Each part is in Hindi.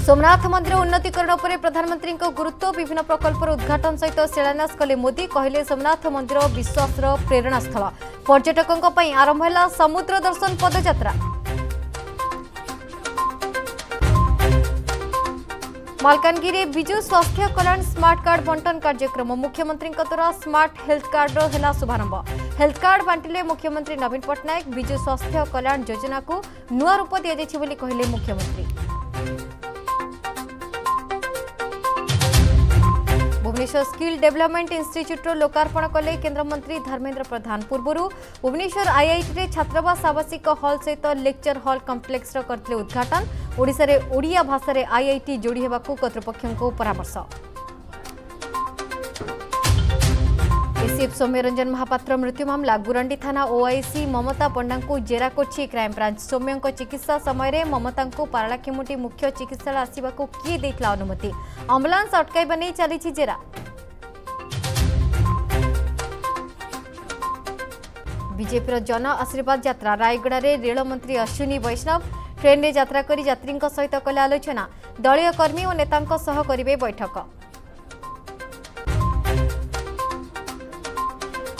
सोमनाथ मंदिर उन्नतीकरण पर प्रधानमंत्री गुरुत्व, विभिन्न प्रकल्पर उद्घाटन सहित शिलान्यास कले मोदी, कहले सोमनाथ मंदिर विश्वास प्रेरणास्थल। पर्यटकों आरंभ है समुद्र दर्शन पदयात्रा मालकानगिरी विजु स्वास्थ्य कल्याण स्मार्ट कार्ड बंटन कार्यक्रम मुख्यमंत्री द्वारा स्मार्ट हेल्थ कार्ड है शुभारंभ हेल्थ कार्ड बांटिले मुख्यमंत्री नवीन पट्टनायक विजु स्वास्थ्य कल्याण योजना को नुआ रूप दि कहले मुख्यमंत्री ଭୁବନେଶ୍ୱର ସ୍କିଲ୍ ଡେଭଲପମେଣ୍ଟ ଇନ୍ଷ୍ଟିଚ୍ୟୁଟ୍ର ଲୋକାର୍ପଣ କଲେ କେନ୍ଦ୍ରମନ୍ତ୍ରୀ ଧର୍ମେନ୍ଦ୍ର ପ୍ରଧାନ। ପୂର୍ବରୁ ଭୁବନେଶ୍ୱର ଆଇଆଇଟିରେ ଛାତ୍ରାବାସ ଆବାସିକ ହଲ୍ ସହିତ ଲେକ୍ଚର ହଲ୍ କମ୍ପ୍ଲେକ୍ସର କରିଥିଲେ ଉଦ୍ଘାଟନ। ଓଡ଼ିଶାରେ ଓଡ଼ିଆ ଭାଷାରେ ଆଇଆଇଟି ଯୋଡ଼ି ହେବାକୁ କର୍ତ୍ତୃପକ୍ଷଙ୍କୁ ପରାମର୍ଶ। एसीएफ सौम्यरंजन महापात्र मृत्यु मामला गुरांडी थाना ओआईसी ममता पंडा को जेरा कर क्राइमब्रांच सौम्य चिकित्सा समय ममता पारालाखेमुटी मुख्य चिकित्सा आसवा किए देता अनुमति आंबुलांस अटकवा नहीं चली जेरा बीजेपी जन आशीर्वाद यात्रा रायगड़ा रेलमंत्री अश्विनी वैष्णव ट्रेन में यात्रा कर सहित कले आलोचना दलीय कर्मी और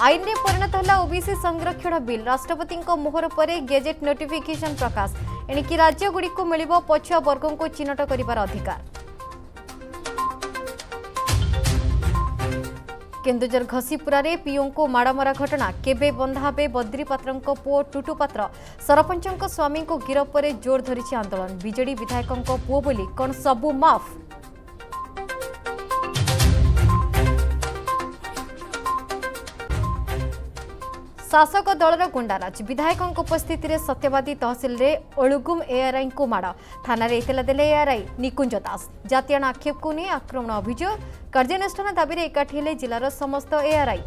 ଆଇନରେ ପରିଣତ ହେଲା ଓବିସି ସଂରକ୍ଷଣ ବିଲ୍ ରାଷ୍ଟ୍ରପତିଙ୍କ ମୋହର ପରେ ଗେଜେଟ୍ ନୋଟିଫିକେସନ ପ୍ରକାଶ। ଏଣିକି ରାଜ୍ୟଗୁଡ଼ିକୁ ମିଳିବ ପଛୁଆ ବର୍ଗଙ୍କୁ ଚିହ୍ନଟ କରିବାର ଅଧିକାର। କେନ୍ଦୁଝର ଘଷିପୁରାରେ ପିଓଙ୍କୁ ମାଡ଼ମରା ଘଟଣା। କେବେ ବନ୍ଧା ହେବେ ବଦ୍ରି ପାତ୍ରଙ୍କ ପୁଅ ଟୁଟୁ ପାତ୍ର? ସରପଞ୍ଚଙ୍କ ସ୍ୱାମୀଙ୍କୁ ଗିରଫ ପରେ ଜୋର ଧରିଛି ଆନ୍ଦୋଳନ। ବିଜେଡି ବିଧାୟକଙ୍କ ପୁଅ ବୋଲି କ'ଣ ସବୁ ମାଫ? শাসক দলর গুণ্ডারাজ বিধায়কঙ্ উপস্থিতিরে সত্যবাদী তহসিলরে ওলুগুম এআরআইঙ্কু মাড় থানার ইতলা দেলে এআরআই নিকুঞ্জ দাস জাতীয় আক্ষেপকু নিয়ে আক্রমণ অভিযোগ কার্যানুষ্ঠান দাবিরে একাঠি হলে জেলার সমস্ত এআরআই